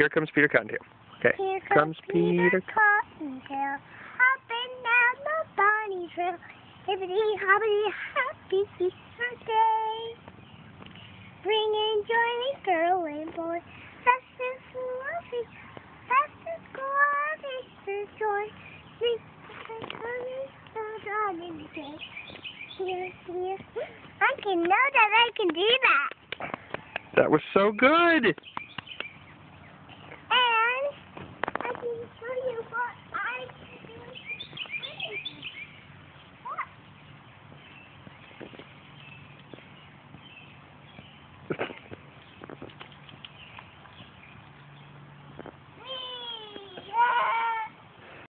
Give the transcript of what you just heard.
Here comes Peter Cottontail. Okay. Here comes comes Peter Peter. Cottontail, hopping down the bunny trail. Hippity hoppity happy Easter day. Bringing joy and girl and boy. That's just lovely. That's just glad Easter joy. Mr. Coming so on in the day. Here, here. I can know that I can do that. That was so good. What?